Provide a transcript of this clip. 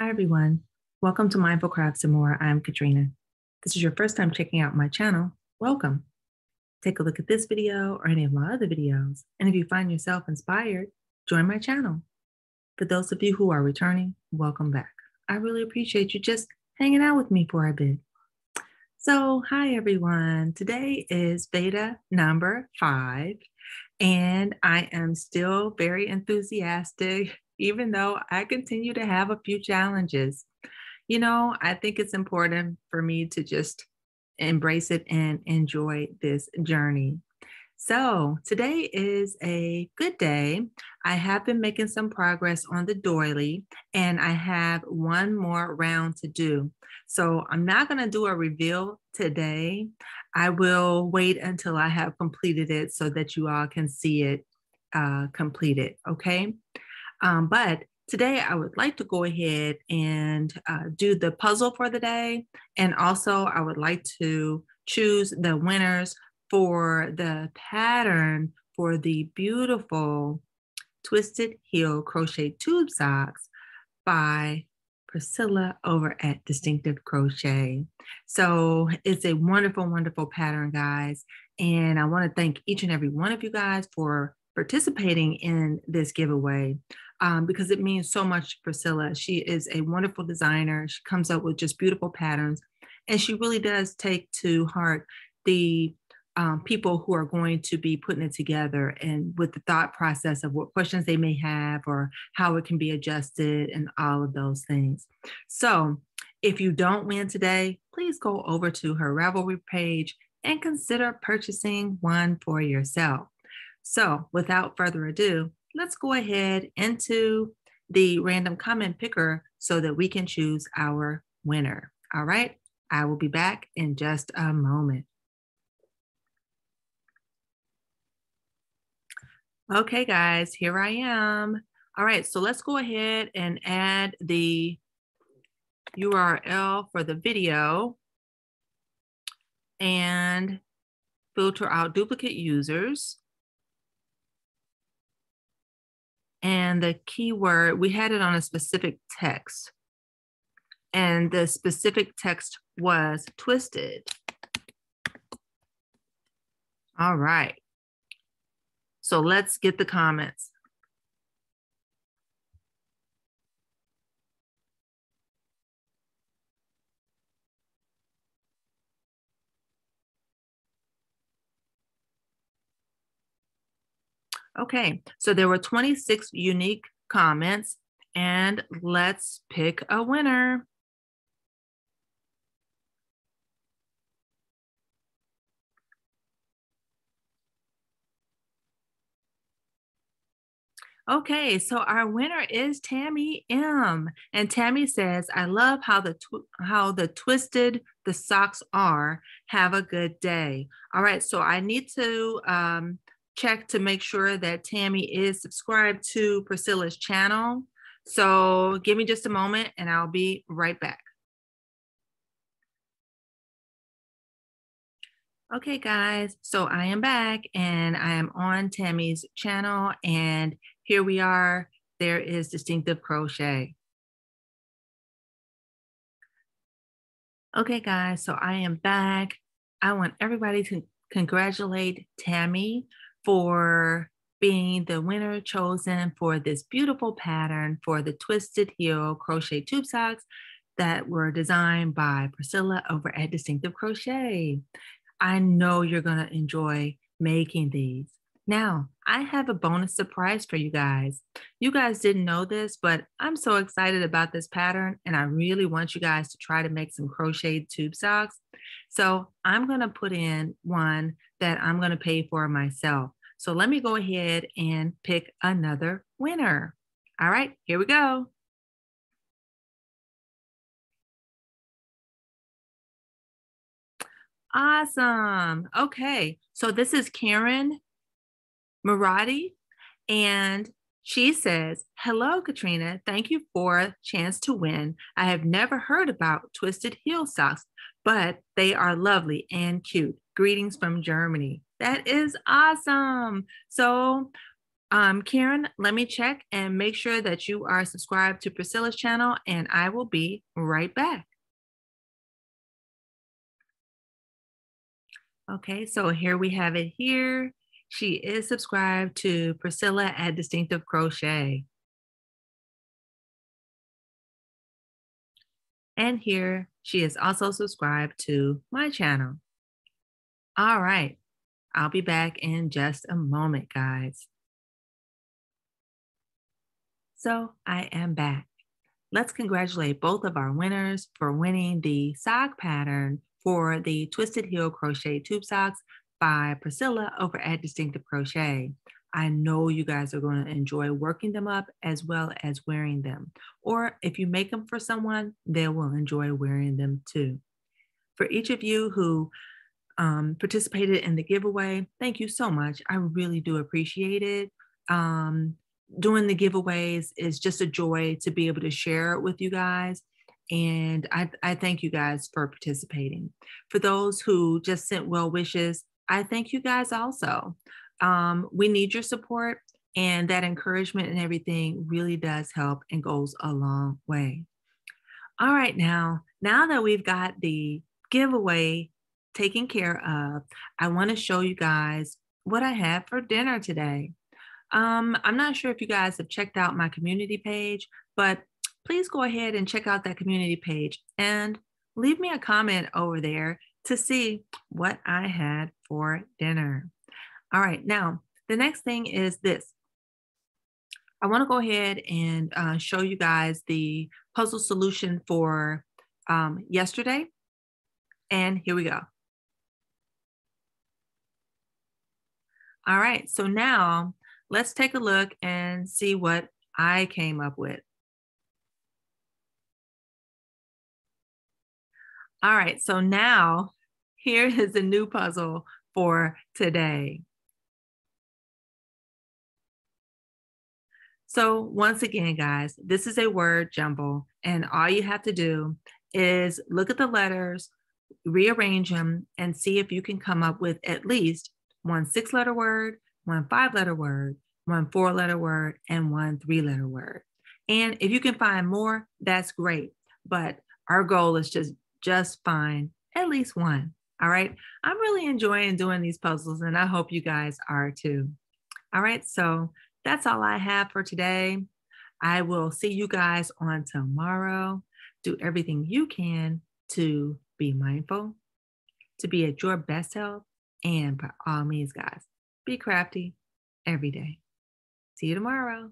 Hi, everyone. Welcome to Mindful Crafts and More. I'm Katrina. This is your first time checking out my channel. Welcome. Take a look at this video or any of my other videos. And if you find yourself inspired, join my channel. For those of you who are returning, welcome back. I really appreciate you just hanging out with me for a bit. So, hi, everyone. Today is VEDA number five, and I am still very enthusiastic even though I continue to have a few challenges. You know, I think it's important for me to just embrace it and enjoy this journey. So, today is a good day. I have been making some progress on the doily, and I have one more round to do. So, I'm not going to do a reveal today. I will wait until I have completed it so that you all can see it uh, completed. Okay. Um, but today I would like to go ahead and uh, do the puzzle for the day. And also I would like to choose the winners for the pattern for the beautiful Twisted Heel Crochet Tube Socks by Pricilla over at Distinctive Crochet. So it's a wonderful, wonderful pattern, guys. And I want to thank each and every one of you guys for participating in this giveaway um, because it means so much to Pricilla. She is a wonderful designer. She comes up with just beautiful patterns. And she really does take to heart the um, people who are going to be putting it together and with the thought process of what questions they may have or how it can be adjusted and all of those things. So if you don't win today, please go over to her Ravelry page and consider purchasing one for yourself. So without further ado, let's go ahead into the random comment picker so that we can choose our winner. All right, I will be back in just a moment. Okay, guys, here I am. All right, so let's go ahead and add the URL for the video and filter out duplicate users. And the keyword, we had it on a specific text. And the specific text was twisted. All right. So let's get the comments. Okay, so there were 26 unique comments, and let's pick a winner. Okay, so our winner is Tammy M. And Tammy says, "I love how the how the twisted the socks are. Have a good day." All right, so I need to um, check to make sure that Tammy is subscribed to Pricilla's channel. So give me just a moment and I'll be right back. Okay, guys, so I am back and I am on Tammy's channel and here we are. There is Distinctive Crochet. Okay, guys, so I am back. I want everybody to congratulate Tammy for being the winner chosen for this beautiful pattern for the twisted heel crochet tube socks that were designed by Pricilla over at Distinctive Crochet. I know you're going to enjoy making these. Now, I have a bonus surprise for you guys. You guys didn't know this, but I'm so excited about this pattern and I really want you guys to try to make some crocheted tube socks. So I'm going to put in one that I'm going to pay for myself. So let me go ahead and pick another winner. All right, here we go. Awesome. Okay, so this is Karen Murati, and she says, Hello, Katrina. Thank you for a chance to win. I have never heard about twisted heel socks, but they are lovely and cute. Greetings from Germany. That is awesome. So Um, Karen, let me check and make sure that you are subscribed to Pricilla's channel, and I will be right back. Okay, so here we have it here. She is subscribed to Pricilla at Distinctive Crochet. And here she is also subscribed to my channel. All right, I'll be back in just a moment, guys. So I am back. Let's congratulate both of our winners for winning the sock pattern for the Twisted Heel Crochet Tube Socks by Pricilla over at Distinctive Crochet. I know you guys are going to enjoy working them up as well as wearing them. Or if you make them for someone, they will enjoy wearing them too. For each of you who um, participated in the giveaway, thank you so much. I really do appreciate it. Um, doing the giveaways is just a joy to be able to share it with you guys. And I, I thank you guys for participating. For those who just sent well wishes, I thank you guys also. Um, we need your support, and that encouragement and everything really does help and goes a long way. All right, now, now that we've got the giveaway taken care of, I want to show you guys what I have for dinner today. Um, I'm not sure if you guys have checked out my community page, but please go ahead and check out that community page and leave me a comment over there to see what I had for dinner. All right, now the next thing is this. I want to go ahead and uh, show you guys the puzzle solution for um, yesterday. And here we go. All right, so now let's take a look and see what I came up with. All right, so now here is a new puzzle for today. So once again, guys, this is a word jumble, and all you have to do is look at the letters, rearrange them, and see if you can come up with at least one six letter word, one five letter word, one four letter word, and one three letter word. And if you can find more, that's great. But our goal is just just find at least one. All right. I'm really enjoying doing these puzzles, and I hope you guys are too. All right. So that's all I have for today. I will see you guys on tomorrow. Do everything you can to be mindful, to be at your best health, and by all means, guys, be crafty every day. See you tomorrow.